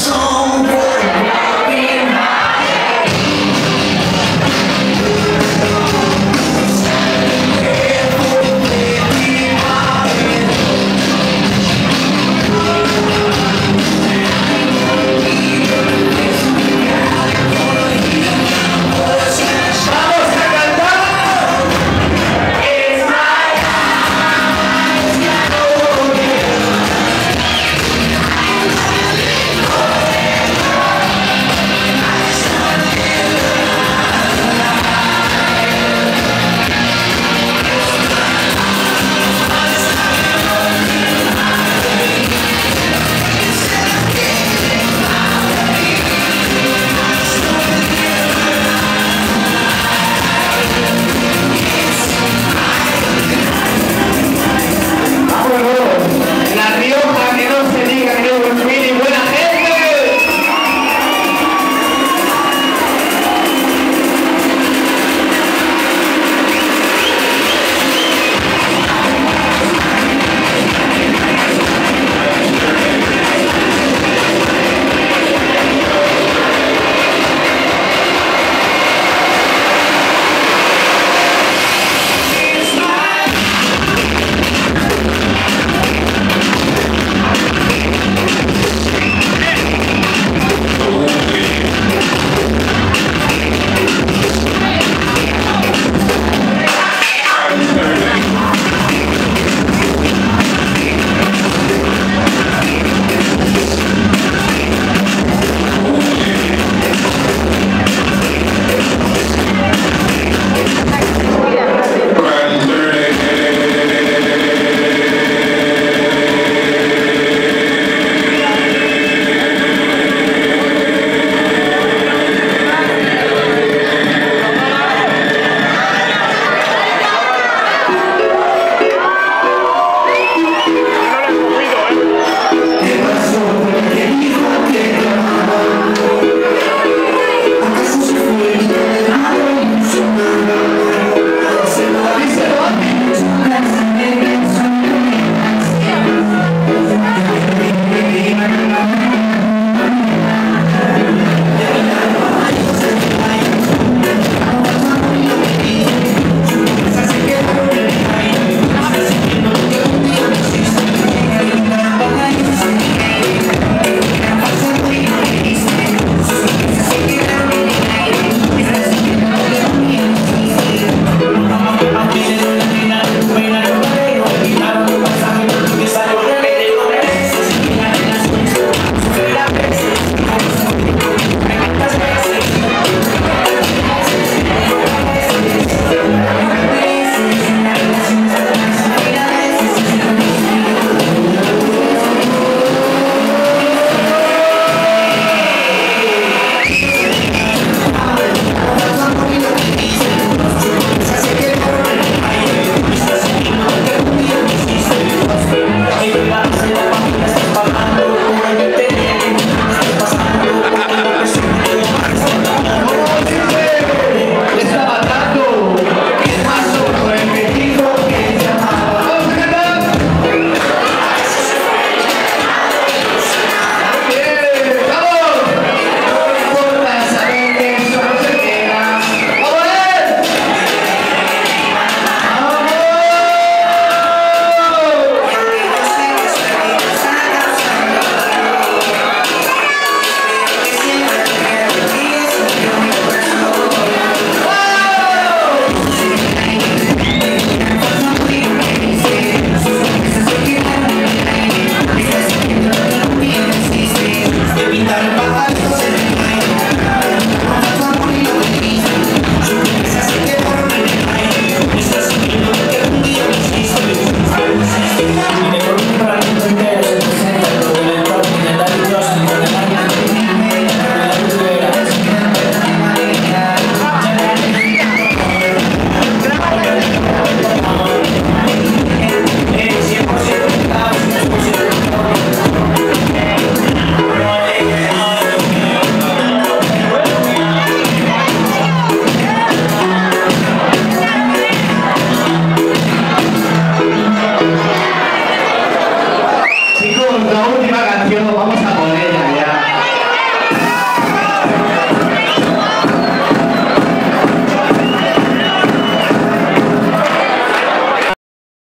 song.